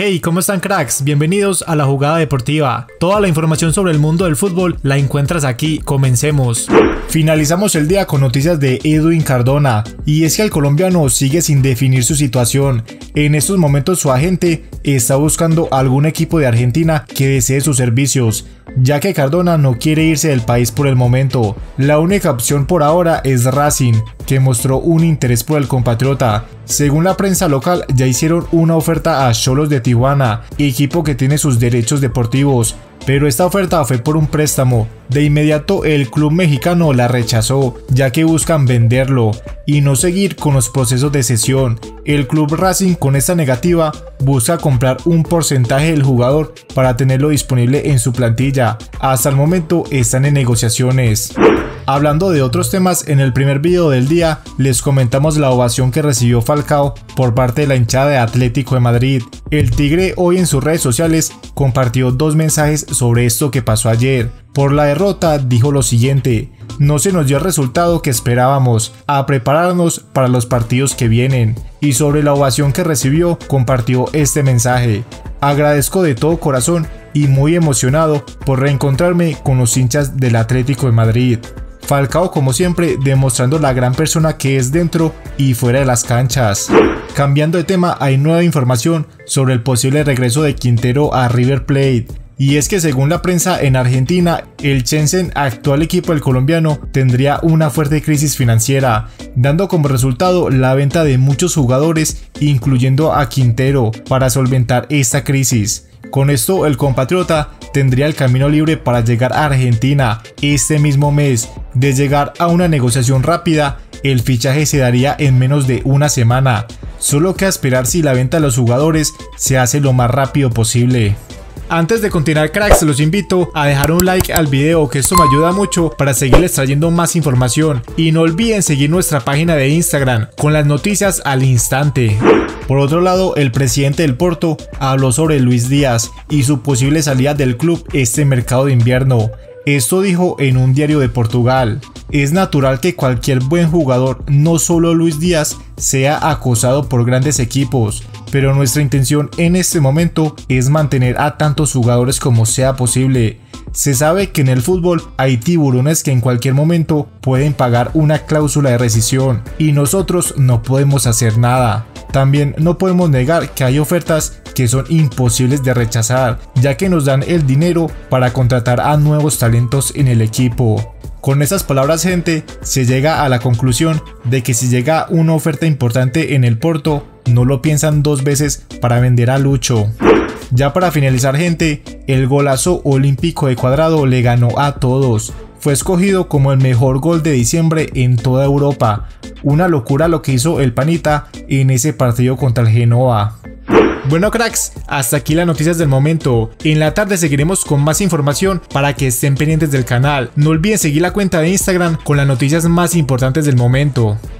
Hey, ¿cómo están cracks? Bienvenidos a la jugada deportiva. Toda la información sobre el mundo del fútbol la encuentras aquí. Comencemos. Finalizamos el día con noticias de Edwin Cardona, y es que el colombiano sigue sin definir su situación. En estos momentos su agente está buscando algún equipo de Argentina que desee sus servicios, ya que Cardona no quiere irse del país por el momento. La única opción por ahora es Racing, que mostró un interés por el compatriota. Según la prensa local, ya hicieron una oferta a Cholos de Tijuana, equipo que tiene sus derechos deportivos, pero esta oferta fue por un préstamo. De inmediato el club mexicano la rechazó, ya que buscan venderlo y no seguir con los procesos de cesión. El club Racing con esta negativa busca comprar un porcentaje del jugador para tenerlo disponible en su plantilla. Hasta el momento están en negociaciones. Hablando de otros temas, en el primer video del día les comentamos la ovación que recibió Falcao por parte de la hinchada de Atlético de Madrid. El Tigre hoy en sus redes sociales compartió dos mensajes sobre esto que pasó ayer. Por la derrota dijo lo siguiente, no se nos dio el resultado que esperábamos, a prepararnos para los partidos que vienen. Y sobre la ovación que recibió compartió este mensaje, agradezco de todo corazón y muy emocionado por reencontrarme con los hinchas del Atlético de Madrid. Falcao como siempre demostrando la gran persona que es dentro y fuera de las canchas. Cambiando de tema hay nueva información sobre el posible regreso de Quintero a River Plate. Y es que según la prensa en Argentina, el Shenzhen, actual equipo del colombiano, tendría una fuerte crisis financiera, dando como resultado la venta de muchos jugadores, incluyendo a Quintero, para solventar esta crisis. Con esto el compatriota tendría el camino libre para llegar a Argentina este mismo mes. De llegar a una negociación rápida, el fichaje se daría en menos de una semana, solo que esperar si la venta de los jugadores se hace lo más rápido posible. Antes de continuar cracks, los invito a dejar un like al video que esto me ayuda mucho para seguirles trayendo más información y no olviden seguir nuestra página de Instagram con las noticias al instante. Por otro lado, el presidente del Porto habló sobre Luis Díaz y su posible salida del club este mercado de invierno. Esto dijo en un diario de Portugal. Es natural que cualquier buen jugador, no solo Luis Díaz, sea acosado por grandes equipos, pero nuestra intención en este momento es mantener a tantos jugadores como sea posible. Se sabe que en el fútbol hay tiburones que en cualquier momento pueden pagar una cláusula de rescisión y nosotros no podemos hacer nada. También no podemos negar que hay ofertas que son imposibles de rechazar, ya que nos dan el dinero para contratar a nuevos talentos en el equipo. Con esas palabras gente, se llega a la conclusión de que si llega una oferta importante en el Porto, no lo piensan dos veces para vender a Lucho. Ya para finalizar gente, el golazo olímpico de cuadrado le ganó a todos. Fue escogido como el mejor gol de diciembre en toda Europa. Una locura lo que hizo el Panita en ese partido contra el Genoa. Bueno cracks, hasta aquí las noticias del momento. En la tarde seguiremos con más información para que estén pendientes del canal. No olviden seguir la cuenta de Instagram con las noticias más importantes del momento.